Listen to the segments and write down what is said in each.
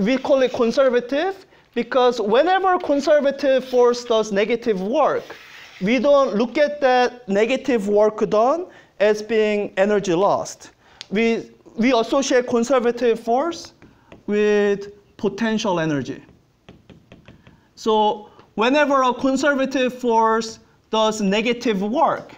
we call it conservative because whenever conservative force does negative work, we don't look at that negative work done as being energy lost. We, we associate conservative force with potential energy. So whenever a conservative force does negative work,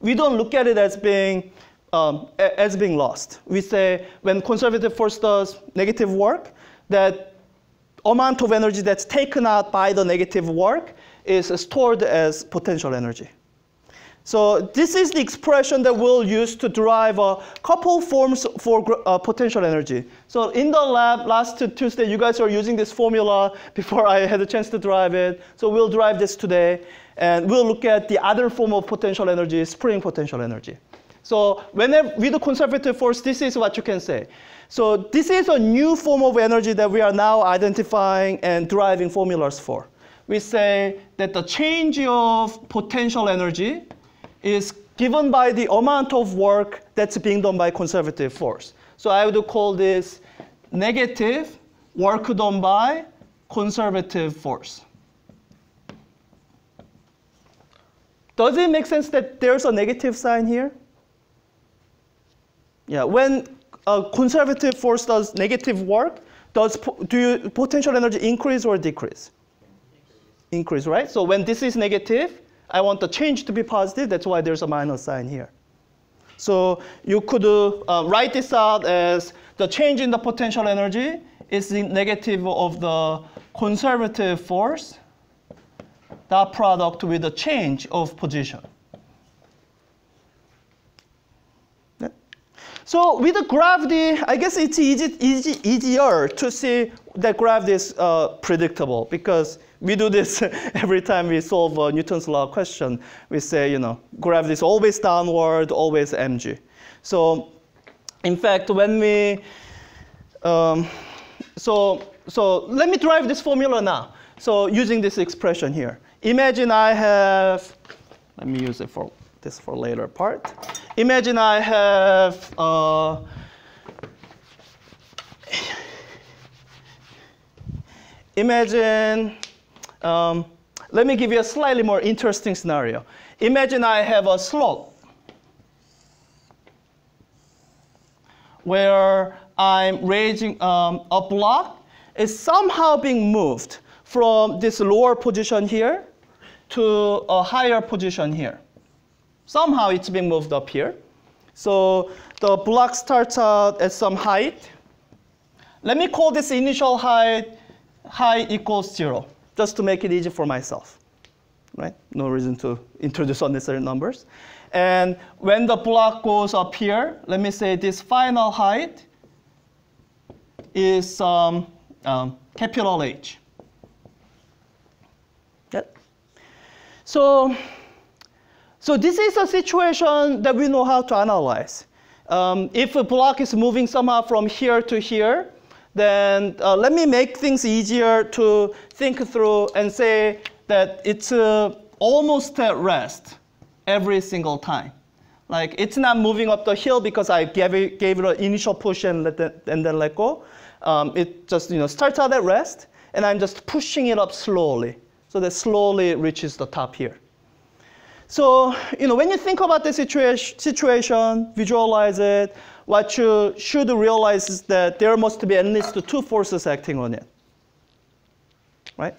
we don't look at it as being um, as being lost. We say when conservative force does negative work, that amount of energy that's taken out by the negative work is stored as potential energy. So this is the expression that we'll use to derive a couple forms for uh, potential energy. So in the lab last Tuesday, you guys are using this formula before I had a chance to derive it. So we'll derive this today. And we'll look at the other form of potential energy, spring potential energy. So whenever with the conservative force, this is what you can say. So this is a new form of energy that we are now identifying and deriving formulas for. We say that the change of potential energy is given by the amount of work that's being done by conservative force. So I would call this negative work done by conservative force. Does it make sense that there's a negative sign here? Yeah, when a conservative force does negative work, does do you, potential energy increase or decrease? Increase, right? So when this is negative, I want the change to be positive. That's why there's a minus sign here. So you could uh, write this out as the change in the potential energy is the negative of the conservative force, dot product with the change of position. So with the gravity, I guess it's easy, easy, easier to see that gravity is uh, predictable because we do this every time we solve a Newton's law question. We say, you know, gravity is always downward, always mg. So in fact, when we, um, so, so let me derive this formula now. So using this expression here. Imagine I have, let me use it for this for later part. Imagine I have uh, imagine um, let me give you a slightly more interesting scenario. Imagine I have a slope where I'm raising um, a block is somehow being moved from this lower position here to a higher position here. Somehow it's being moved up here. So the block starts out at some height. Let me call this initial height height equals zero, just to make it easy for myself. Right? No reason to introduce unnecessary numbers. And when the block goes up here, let me say this final height is um, um, capital H. Yep. So so this is a situation that we know how to analyze. Um, if a block is moving somehow from here to here, then uh, let me make things easier to think through and say that it's uh, almost at rest every single time. Like it's not moving up the hill because I gave it, gave it an initial push and, let and then let go. Um, it just you know starts out at rest, and I'm just pushing it up slowly, so that slowly it reaches the top here. So, you know, when you think about the situa situation, visualize it, what you should realize is that there must be at least two forces acting on it. Right?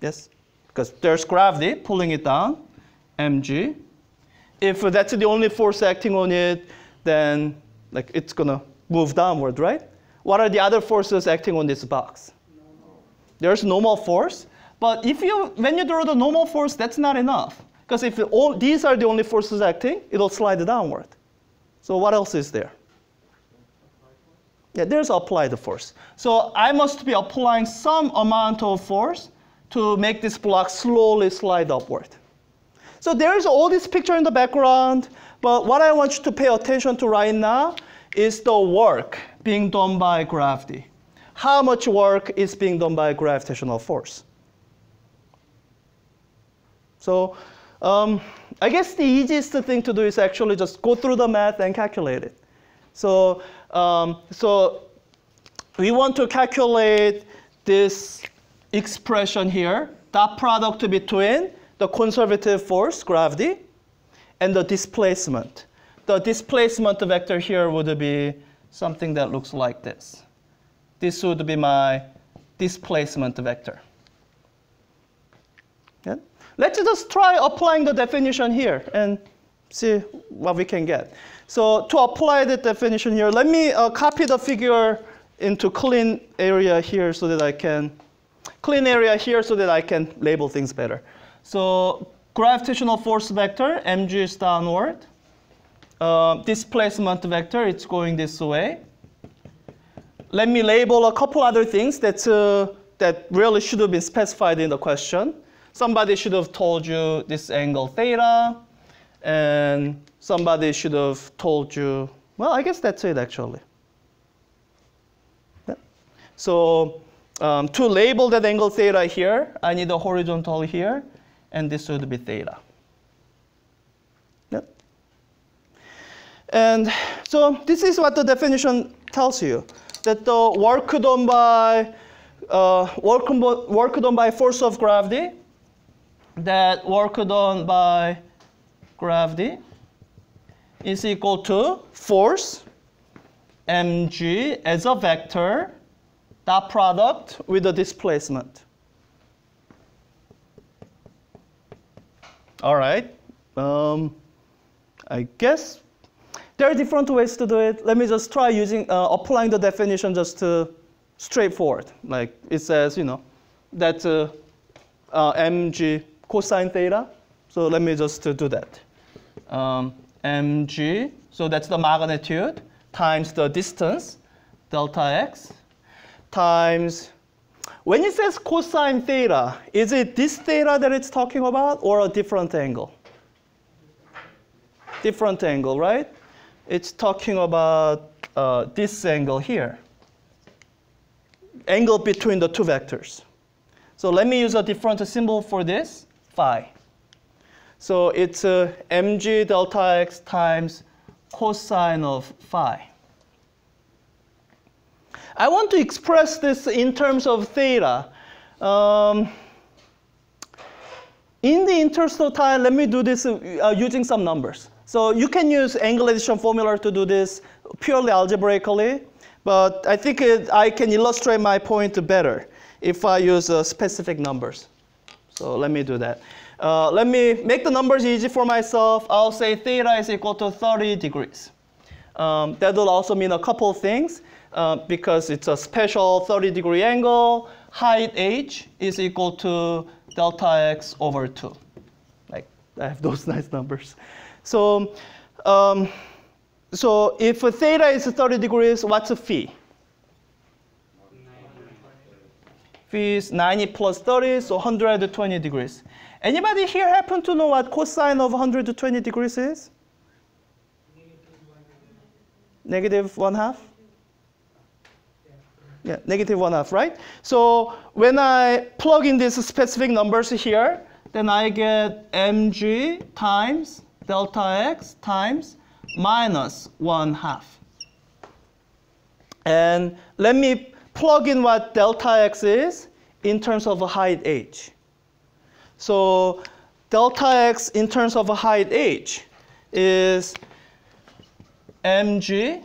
Yes? Because there's gravity pulling it down, mg. If that's the only force acting on it, then like it's gonna move downward, right? What are the other forces acting on this box? Normal. There's normal force, but if you when you draw the normal force, that's not enough. Because if all, these are the only forces acting, it'll slide downward. So what else is there? Yeah, there's applied force. So I must be applying some amount of force to make this block slowly slide upward. So there's all this picture in the background, but what I want you to pay attention to right now is the work being done by gravity. How much work is being done by gravitational force? So um, I guess the easiest thing to do is actually just go through the math and calculate it. So, um, so we want to calculate this expression here, dot product between the conservative force, gravity, and the displacement. The displacement vector here would be something that looks like this. This would be my displacement vector. Let's just try applying the definition here and see what we can get. So to apply the definition here, let me uh, copy the figure into clean area here so that I can, clean area here so that I can label things better. So gravitational force vector, mg is downward. Uh, displacement vector, it's going this way. Let me label a couple other things that, uh, that really should have been specified in the question. Somebody should have told you this angle theta, and somebody should have told you, well, I guess that's it actually. Yeah. So um, to label that angle theta here, I need a horizontal here, and this would be theta. And so this is what the definition tells you, that the work done by, uh, work, work done by force of gravity, that work done by gravity is equal to force mg as a vector dot product with the displacement. All right. Um, I guess there are different ways to do it. Let me just try using uh, applying the definition just to straightforward. Like it says, you know, that uh, uh, mg cosine theta. So let me just uh, do that um, mg, so that's the magnitude, times the distance, delta x, times, when it says cosine theta, is it this theta that it's talking about or a different angle? Different angle, right? It's talking about uh, this angle here. Angle between the two vectors. So let me use a different symbol for this, phi. So it's uh, mg delta x times cosine of phi. I want to express this in terms of theta. Um, in the interest of time, let me do this uh, using some numbers. So you can use angle addition formula to do this purely algebraically, but I think it, I can illustrate my point better if I use uh, specific numbers. So let me do that. Uh, let me make the numbers easy for myself. I'll say theta is equal to 30 degrees. Um, that will also mean a couple of things uh, because it's a special 30 degree angle. Height h is equal to delta x over 2. Like, I have those nice numbers. So, um, so if theta is 30 degrees, what's a phi? Is 90 plus 30, so 120 degrees. Anybody here happen to know what cosine of 120 degrees is? Negative one half? Yeah, negative one half, right? So when I plug in these specific numbers here, then I get mg times delta x times minus one half. And let me plug in what delta x is in terms of a height h. So delta x in terms of a height h is mg.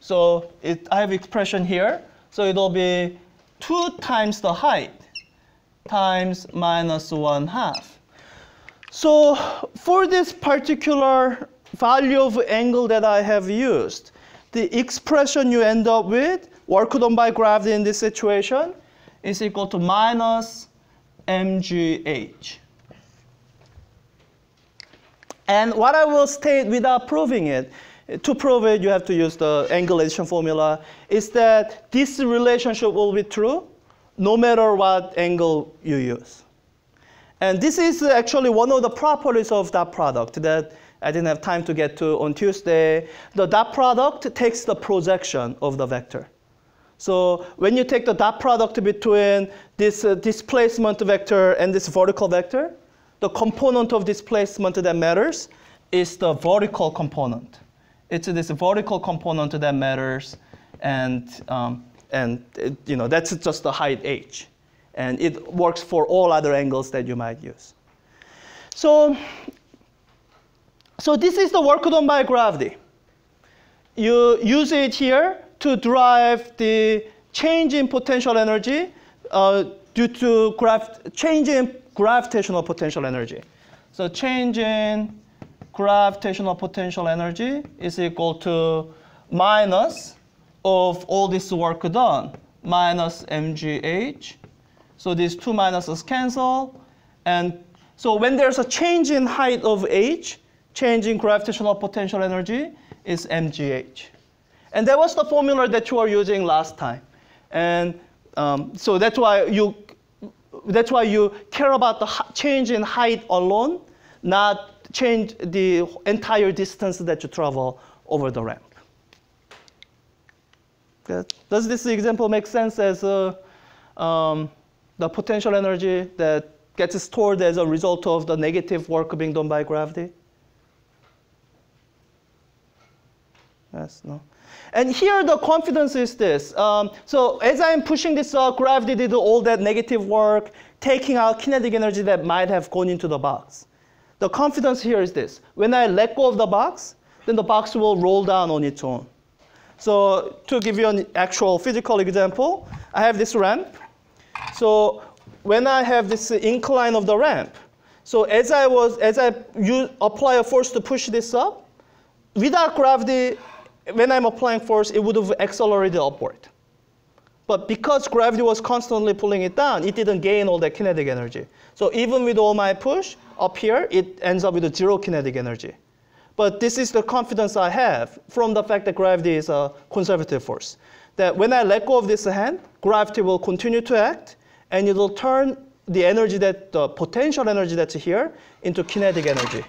So it, I have expression here. So it'll be 2 times the height times minus 1 half. So for this particular value of angle that I have used, the expression you end up with, work done by gravity in this situation, is equal to minus mgh. And what I will state without proving it, to prove it, you have to use the angle addition formula, is that this relationship will be true no matter what angle you use. And this is actually one of the properties of dot product that I didn't have time to get to on Tuesday. The dot product takes the projection of the vector. So when you take the dot product between this uh, displacement vector and this vertical vector, the component of displacement that matters is the vertical component. It's this vertical component that matters, and um, And it, you know, that's just the height h. And it works for all other angles that you might use. So, so this is the work done by gravity. You use it here to drive the change in potential energy uh, due to grav change in gravitational potential energy. So change in gravitational potential energy is equal to minus of all this work done, minus mgh. So these two minuses cancel. And so when there's a change in height of h, change in gravitational potential energy is mgh. And that was the formula that you were using last time. And um, so that's why you that's why you care about the change in height alone, not change the entire distance that you travel over the ramp. Does this example make sense as a, um, the potential energy that gets stored as a result of the negative work being done by gravity? Yes, no. And here the confidence is this. Um, so as I'm pushing this up, gravity did all that negative work, taking out kinetic energy that might have gone into the box. The confidence here is this. When I let go of the box, then the box will roll down on its own. So to give you an actual physical example, I have this ramp. So when I have this incline of the ramp, so as I was, as I use, apply a force to push this up, without gravity, when I'm applying force, it would have accelerated upward. But because gravity was constantly pulling it down, it didn't gain all that kinetic energy. So even with all my push up here, it ends up with zero kinetic energy. But this is the confidence I have from the fact that gravity is a conservative force. That when I let go of this hand, gravity will continue to act, and it will turn the energy that, the potential energy that's here into kinetic energy.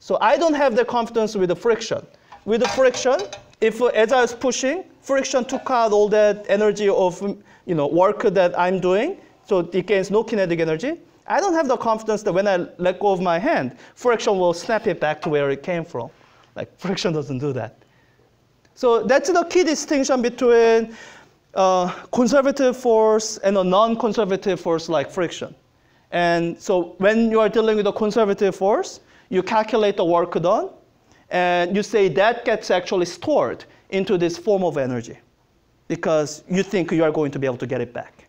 So I don't have the confidence with the friction. With the friction, if as I was pushing, friction took out all that energy of you know, work that I'm doing, so it gains no kinetic energy. I don't have the confidence that when I let go of my hand, friction will snap it back to where it came from. Like friction doesn't do that. So that's the key distinction between uh, conservative force and a non-conservative force like friction. And so when you are dealing with a conservative force, you calculate the work done, and you say that gets actually stored into this form of energy because you think you are going to be able to get it back.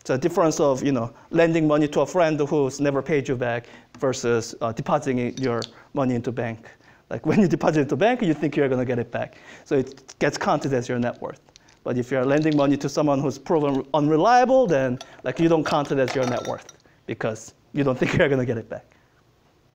It's a difference of you know, lending money to a friend who's never paid you back versus uh, depositing your money into bank. Like when you deposit into bank, you think you're going to get it back. So it gets counted as your net worth. But if you're lending money to someone who's proven unreliable, then like you don't count it as your net worth because you don't think you're going to get it back.